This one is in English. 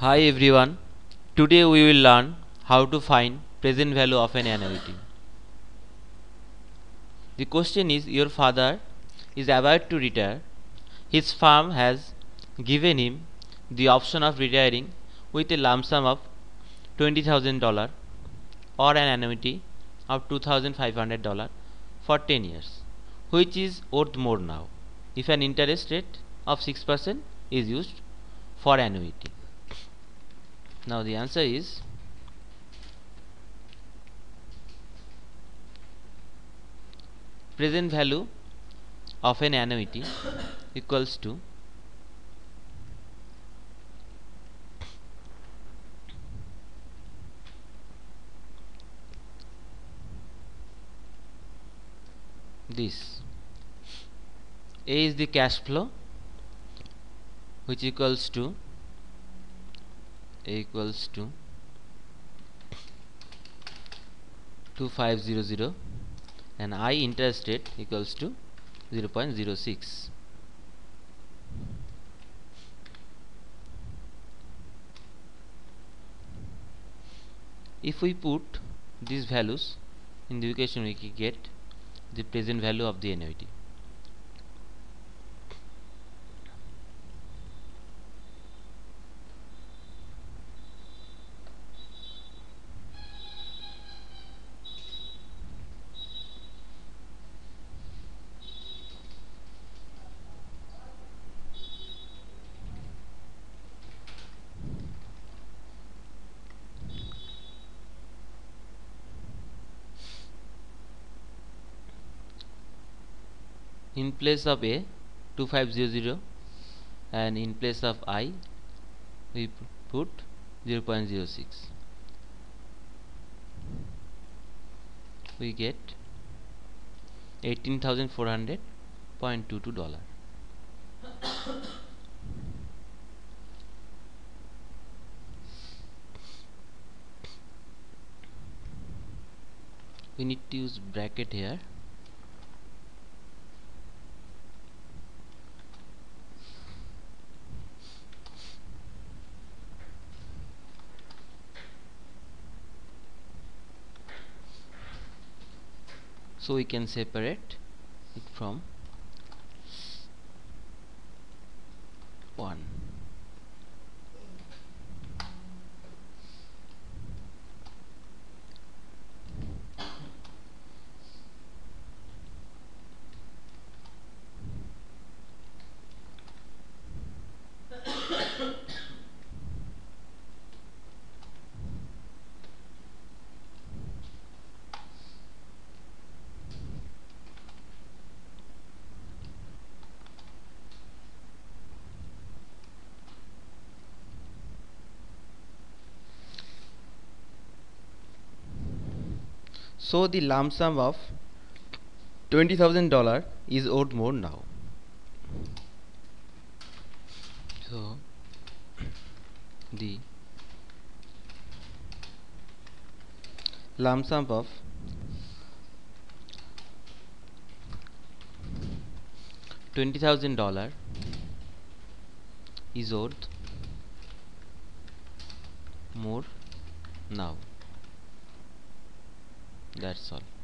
Hi everyone. Today we will learn how to find present value of an annuity. The question is your father is about to retire. His firm has given him the option of retiring with a lump sum of $20,000 or an annuity of $2,500 for 10 years, which is worth more now if an interest rate of 6% is used for annuity. Now the answer is present value of an annuity equals to this. A is the cash flow which equals to A equals to 2500 and I interest rate equals to 0.06 if we put these values in the equation we can get the present value of the annuity in place of a 2500 and in place of i we put 0.06 we get 18400.22 dollar. We need to use bracket here so we can separate it from 1 so the lump sum of $20,000 is worth more now. So the lump sum of twenty thousand dollar is worth more now that's all